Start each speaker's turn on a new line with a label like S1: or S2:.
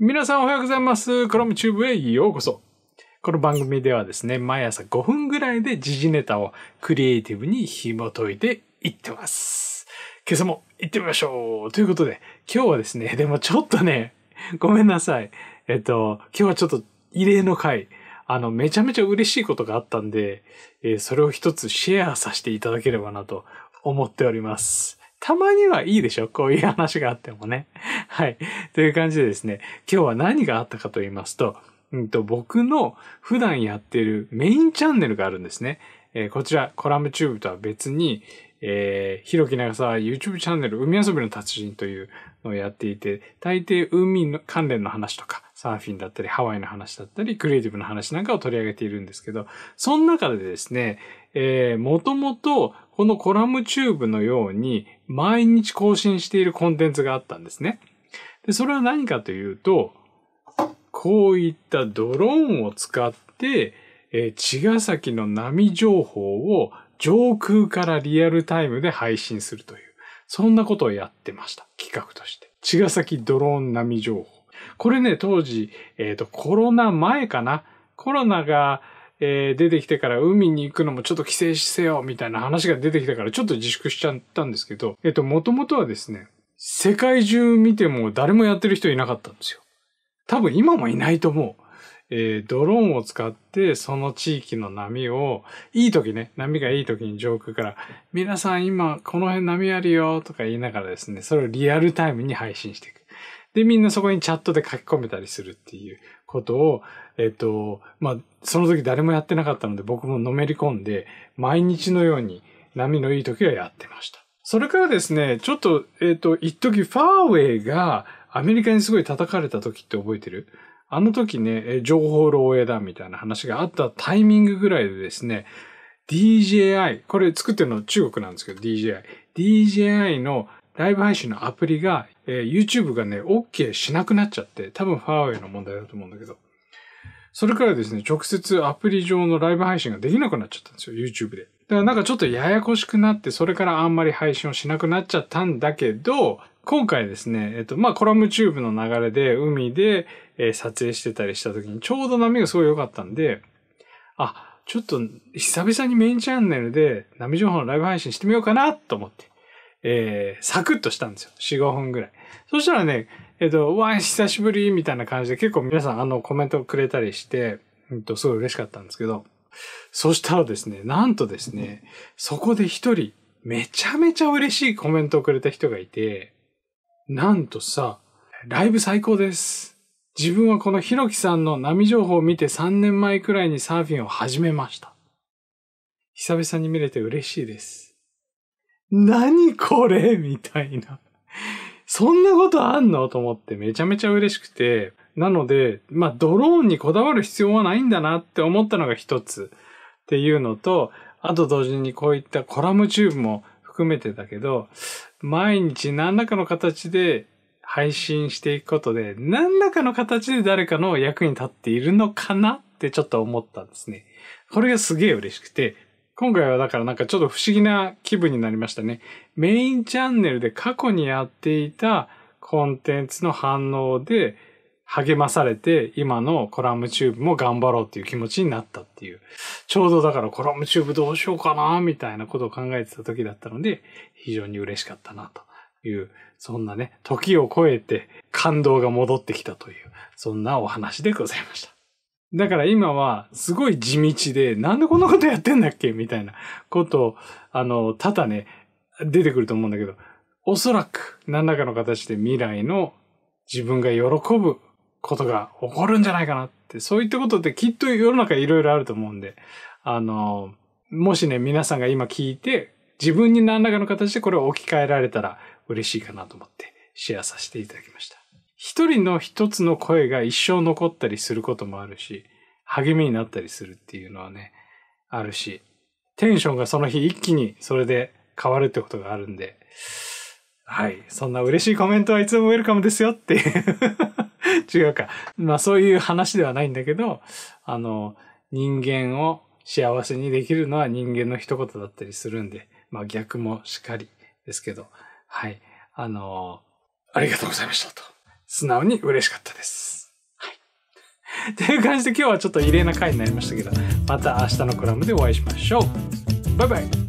S1: 皆さんおはようございます。コラムチューブへようこそ。この番組ではですね、毎朝5分ぐらいで時事ネタをクリエイティブに紐解いていってます。今朝も行ってみましょうということで、今日はですね、でもちょっとね、ごめんなさい。えっと、今日はちょっと異例の回。あの、めちゃめちゃ嬉しいことがあったんで、えーそれを一つシェアさせていただければなと思っております。たまにはいいでしょ？こういう話があってもね。はい。という感じでですね、今日は何があったかと言いますと、うんと、僕の普段やってるメインチャンネルがあるんですね。えーこちら、コラムチューブとは別に、えー、ひろき長沢 YouTube チャンネル、海遊びの達人というのをやっていて、大抵海の関連の話とか、サーフィンだったり、ハワイの話だったり、クリエイティブな話なんかを取り上げているんですけど、その中でですね、えー、もともと、このコラムチューブのように、毎日更新しているコンテンツがあったんですね。で、それは何かというと、こういったドローンを使って、えー茅ヶ崎の波情報を上空からリアルタイムで配信するという、そんなことをやってました。企画として。茅ヶ崎ドローン波情報。これね、当時、えっ、と、コロナ前かな？コロナが、えー出てきてから海に行くのもちょっと規制せよみたいな話が出てきたからちょっと自粛しちゃったんですけど、えっ、と、もともとはですね、世界中見ても誰もやってる人いなかったんですよ。多分今もいないと思う。えードローンを使ってその地域の波を、いい時ね、波がいい時に上空から、皆さん今この辺波あるよとか言いながらですね、それをリアルタイムに配信していく。で、みんなそこにチャットで書き込めたりするっていうことを、えっ、と、まあ、その時誰もやってなかったので僕ものめり込んで、毎日のように波のいい時はやってました。それからですね、ちょっと、えっ、と、一時ファーウェイがアメリカにすごい叩かれた時って覚えてる？あの時ね、情報漏洩だみたいな話があったタイミングぐらいでですね、DJI、これ作ってるの中国なんですけど、DJI。DJI のライブ配信のアプリが、えー YouTube がね、OK しなくなっちゃって、多分ファーウェイの問題だと思うんだけど、それからですね、直接アプリ上のライブ配信ができなくなっちゃったんですよ、YouTube で。だからなんかちょっとややこしくなって、それからあんまり配信をしなくなっちゃったんだけど、今回ですね、えっと、まあ、コラムチューブの流れで海で、えー撮影してたりした時にちょうど波がすごい良かったんで、あ、ちょっと久々にメインチャンネルで波情報のライブ配信してみようかなと思って、えー、サクッとしたんですよ。4、5分ぐらい。そしたらね、えっと、うわ、久しぶりみたいな感じで結構皆さんあのコメントをくれたりして、うんと、すごい嬉しかったんですけど、そしたらですね、なんとですね、そこで一人、めちゃめちゃ嬉しいコメントをくれた人がいて、なんとさ、ライブ最高です。自分はこのひろきさんの波情報を見て3年前くらいにサーフィンを始めました。久々に見れて嬉しいです。何これ？みたいな。そんなことあんの？と思ってめちゃめちゃ嬉しくて。なので、まあドローンにこだわる必要はないんだなって思ったのが一つっていうのと、あと同時にこういったコラムチューブも含めてだけど、毎日何らかの形で配信していくことで、何らかの形で誰かの役に立っているのかなってちょっと思ったんですね。これがすげえ嬉しくて、今回はだからなんかちょっと不思議な気分になりましたね。メインチャンネルで過去にやっていたコンテンツの反応で励まされて、今のコラムチューブも頑張ろうっていう気持ちになったっていう。ちょうどだからコラムチューブどうしようかなみたいなことを考えてた時だったので、非常に嬉しかったなという、そんなね、時を超えて感動が戻ってきたという、そんなお話でございました。だから今はすごい地道で、なんでこんなことやってんだっけみたいなことを、あの、ただね、出てくると思うんだけど、おそらく何らかの形で未来の自分が喜ぶことが起こるんじゃないかなって、そういったことってきっと世の中いろいろあると思うんで、あの、もしね、皆さんが今聞いて、自分に何らかの形でこれを置き換えられたら嬉しいかなと思ってシェアさせていただきました。一人の一つの声が一生残ったりすることもあるし、励みになったりするっていうのはね、あるし、テンションがその日一気にそれで変わるってことがあるんで、はい。そんな嬉しいコメントはいつもウェルカムですよっていう。違うか。まあそういう話ではないんだけど、あの、人間を幸せにできるのは人間の一言だったりするんで、まあ逆もしかりですけど、はい。あの、ありがとうございましたと素直に嬉しかったです。はい。という感じで今日はちょっと異例な回になりましたけど、また明日のコラムでお会いしましょう。バイバイ